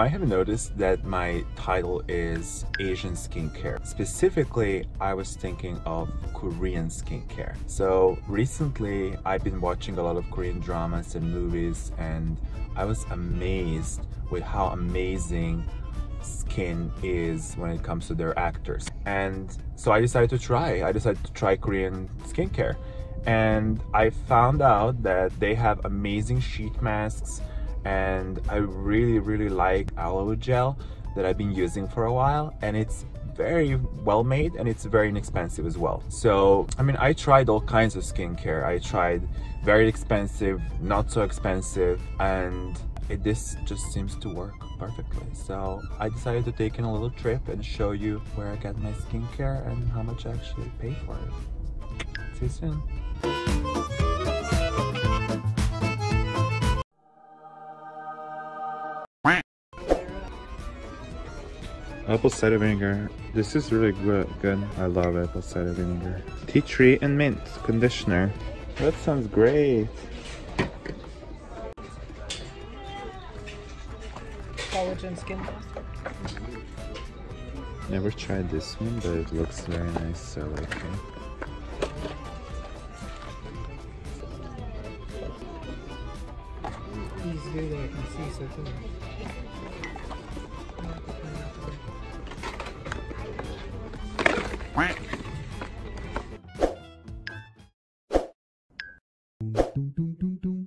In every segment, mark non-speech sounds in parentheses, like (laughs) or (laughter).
might have noticed that my title is Asian skincare. Specifically, I was thinking of Korean skincare. So recently, I've been watching a lot of Korean dramas and movies and I was amazed with how amazing skin is when it comes to their actors. And so I decided to try. I decided to try Korean skincare. And I found out that they have amazing sheet masks and I really, really like aloe gel that I've been using for a while and it's very well made and it's very inexpensive as well. So, I mean, I tried all kinds of skincare. I tried very expensive, not so expensive, and it, this just seems to work perfectly. So I decided to take in a little trip and show you where I get my skincare and how much I actually pay for it. See you soon. Apple cider vinegar. This is really good. good. I love apple cider vinegar. Tea tree and mint conditioner. That sounds great. collagen skin. Never tried this one, but it looks very nice, so I like it. He's good I can see so too. Dum dum dum dum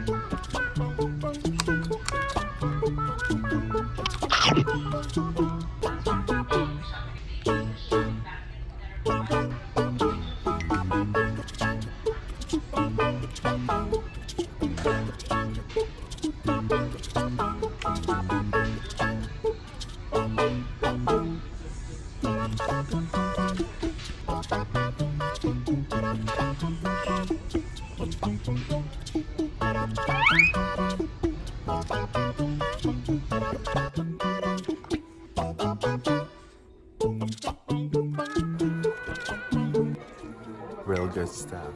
Real good stuff.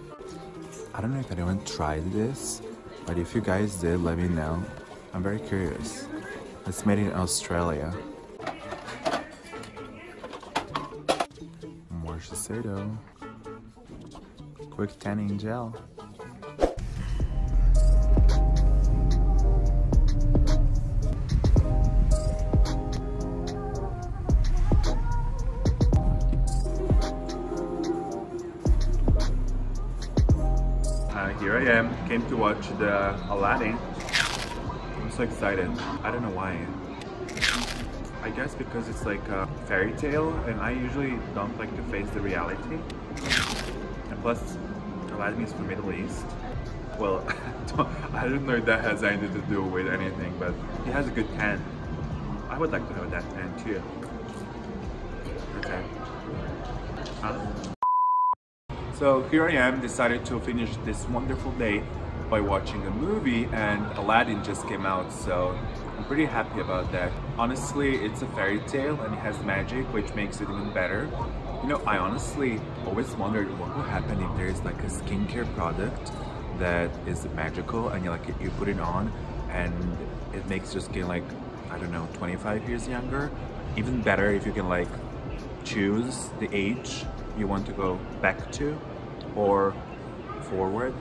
I don't know if anyone tried this, but if you guys did, let me know. I'm very curious. It's made in Australia. More Shiseido. Quick tanning gel. Uh, here I am, came to watch the Aladdin. I'm so excited. I don't know why. Guess because it's like a fairy tale and I usually don't like to face the reality. And plus, Aladdin is from Middle East. Well, (laughs) I don't know if that has anything to do with anything, but he has a good tan. I would like to have that tan too. Okay. Huh? So here I am, decided to finish this wonderful day by watching a movie and Aladdin just came out so I'm pretty happy about that. Honestly, it's a fairy tale and it has magic which makes it even better. You know, I honestly always wondered what would happen if there's like a skincare product that is magical and you like you put it on and it makes your skin like I don't know 25 years younger. Even better if you can like choose the age you want to go back to or forward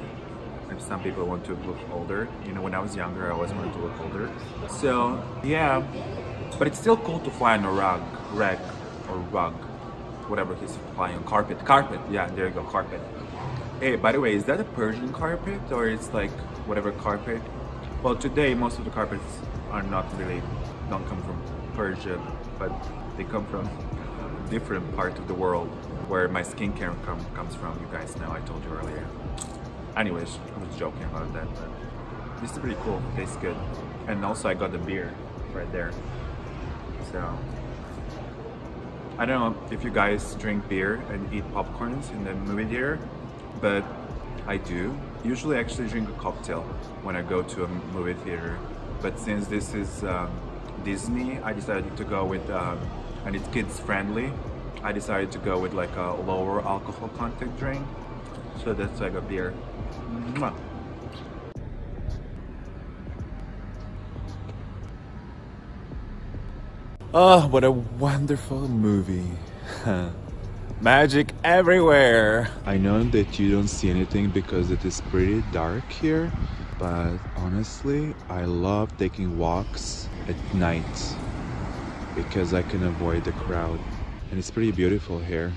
if some people want to look older you know when I was younger I always wanted to look older so yeah but it's still cool to fly on a rug rag or rug whatever he's flying on carpet carpet yeah there you go carpet hey by the way is that a Persian carpet or it's like whatever carpet well today most of the carpets are not really don't come from Persia but they come from different part of the world where my skincare com comes from. You guys know I told you earlier. Anyways, I was joking about that, but this is pretty cool. Tastes good. And also I got the beer right there. So I don't know if you guys drink beer and eat popcorns in the movie theater, but I do. Usually I actually drink a cocktail when I go to a movie theater. But since this is um, Disney, I decided to go with um, and it's kids friendly. I decided to go with like a lower alcohol content drink. So that's like a beer. Mwah. Oh, what a wonderful movie. (laughs) Magic everywhere. I know that you don't see anything because it is pretty dark here, but honestly, I love taking walks at night because I can avoid the crowd. And it's pretty beautiful here.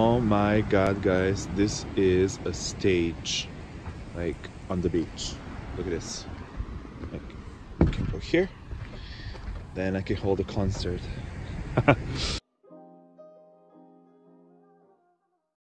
Oh my god, guys, this is a stage like on the beach. Look at this. Like, I can go here, then I can hold a concert. (laughs)